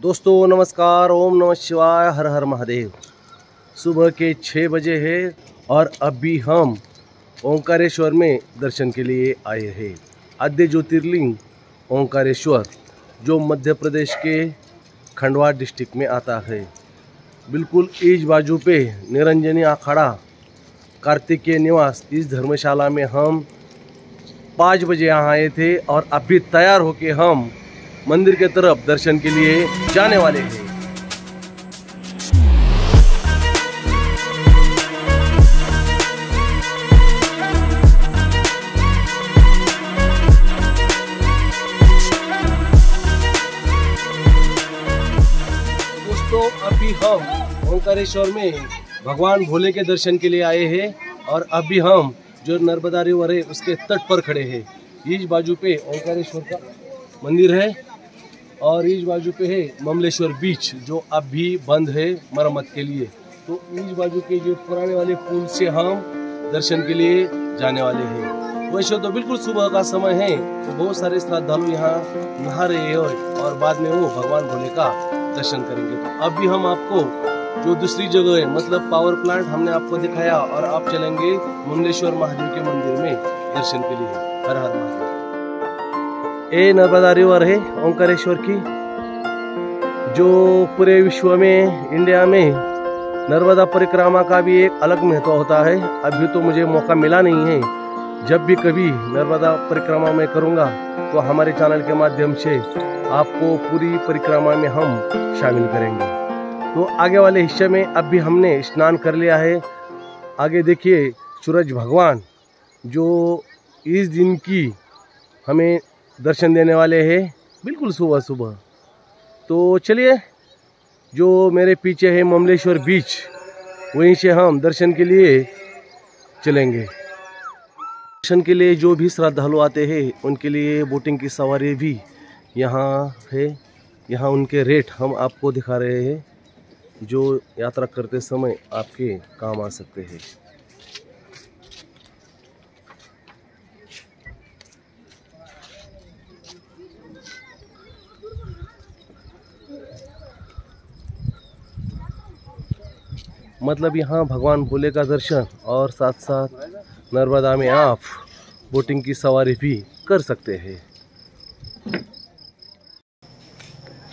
दोस्तों, नमस्कार। ओम नमः शिवाय। हर हर महादेव। सुबह के छः बजे है और अभी हम ओंकारेश्वर में दर्शन के लिए आए हैं। आद्य ज्योतिर्लिंग ओंकारेश्वर, जो मध्य प्रदेश के खंडवा डिस्ट्रिक्ट में आता है। बिल्कुल इस बाजू पे निरंजनी अखाड़ा कार्तिकेय निवास, इस धर्मशाला में हम पाँच बजे यहाँ आए थे और अभी तैयार होके हम मंदिर के तरफ़ दर्शन के लिए जाने वाले हैं दोस्तों, अभी हम ओंकारेश्वर में भगवान भोले के दर्शन के लिए आए हैं। और अभी हम जो नर्मदा रिवर है उसके तट पर खड़े हैं। इस बाजू पे ओंकारेश्वर का मंदिर है और इस बाजू पे है ममलेश्वर बीच, जो अभी बंद है मरम्मत के लिए। तो इस बाजू के जो पुराने वाले पुल से हम दर्शन के लिए जाने वाले हैं। वैसे तो बिल्कुल सुबह का समय है तो बहुत सारे श्रद्धालु यहाँ नहा रहे हैं और बाद में वो भगवान भोले का दर्शन करेंगे। तो अभी हम आपको जो दूसरी जगह है मतलब पावर प्लांट हमने आपको दिखाया और आप चलेंगे मुंडेश्वर महादेव के मंदिर में दर्शन के लिए, हर हर महादेव। ये नर्मदा रिवर है, ओंकारेश्वर की, जो पूरे विश्व में, इंडिया में नर्मदा परिक्रमा का भी एक अलग महत्व होता है। अभी तो मुझे मौका मिला नहीं है। जब भी कभी नर्मदा परिक्रमा में करूँगा तो हमारे चैनल के माध्यम से आपको पूरी परिक्रमा में हम शामिल करेंगे। तो आगे वाले हिस्से में अब भी हमने स्नान कर लिया है। आगे देखिए, सूरज भगवान, जो इस दिन की हमें दर्शन देने वाले हैं, बिल्कुल सुबह सुबह। तो चलिए, जो मेरे पीछे है ममलेश्वर बीच, वहीं से हम दर्शन के लिए चलेंगे। दर्शन के लिए जो भी श्रद्धालु आते हैं, उनके लिए बोटिंग की सवारी भी यहाँ है। यहाँ उनके रेट हम आपको दिखा रहे हैं। जो यात्रा करते समय आपके काम आ सकते हैं। मतलब यहाँ भगवान भोले का दर्शन और साथ साथ नर्मदा में आप बोटिंग की सवारी भी कर सकते हैं।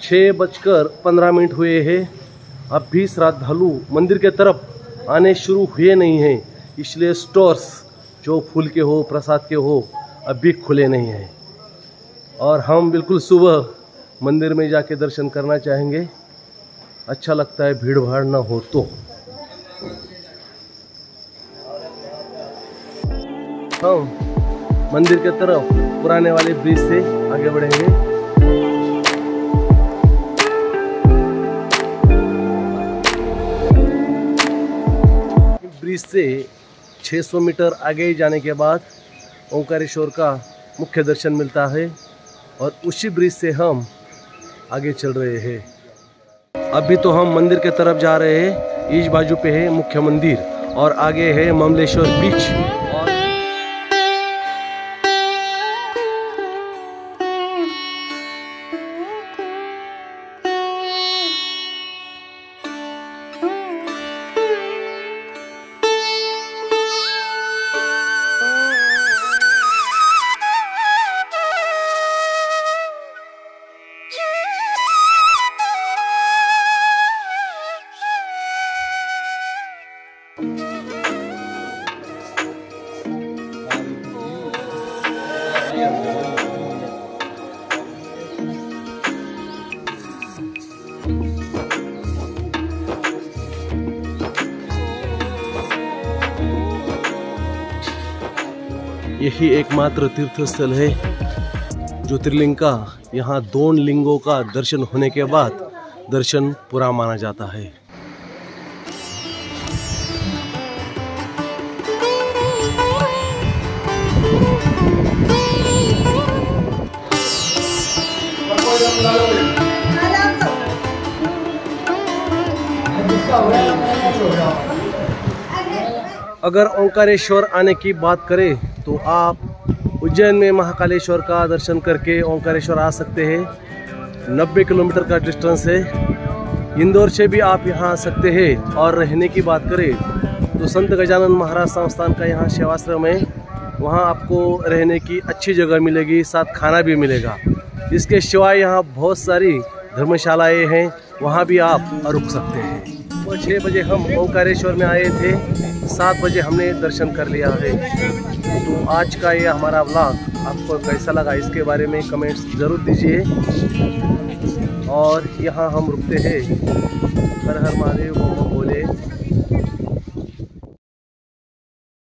छः बजकर पंद्रह मिनट हुए हैं। अब भी श्रद्धालु मंदिर के तरफ़ आने शुरू हुए नहीं हैं, इसलिए स्टोर्स जो फूल के हो, प्रसाद के हो अभी खुले नहीं हैं। और हम बिल्कुल सुबह मंदिर में जाके दर्शन करना चाहेंगे। अच्छा लगता है, भीड़ भाड़ ना हो तो। हम मंदिर के तरफ़ पुराने वाले ब्रिज से आगे बढ़ेंगे। ब्रिज से 600 मीटर आगे जाने के बाद ओंकारेश्वर का मुख्य दर्शन मिलता है और उसी ब्रिज से हम आगे चल रहे हैं। अभी तो हम मंदिर के तरफ़ जा रहे हैं, इस बाजू पे है मुख्य मंदिर और आगे है ममलेश्वर बीच यही एकमात्र तीर्थ स्थल है, ज्योतिर्लिंग। का यहाँ दोन लिंगों का दर्शन होने के बाद दर्शन पूरा माना जाता है। अगर ओंकारेश्वर आने की बात करें तो आप उज्जैन में महाकालेश्वर का दर्शन करके ओंकारेश्वर आ सकते हैं। नब्बे किलोमीटर का डिस्टेंस है। इंदौर से भी आप यहाँ आ सकते हैं। और रहने की बात करें तो संत गजानन महाराज संस्थान का यहाँ सेवाश्रम है। वहाँ आपको रहने की अच्छी जगह मिलेगी, साथ खाना भी मिलेगा। इसके सिवाय यहाँ बहुत सारी धर्मशालाएँ हैं, वहाँ भी आप रुक सकते हैं। सुबह छः बजे हम ओंकारेश्वर में आए थे, सात बजे हमने दर्शन कर लिया है। तो आज का ये हमारा ब्लॉग आपको कैसा लगा इसके बारे में कमेंट्स ज़रूर दीजिए। और यहाँ हम रुकते हैं। हर हर महादेव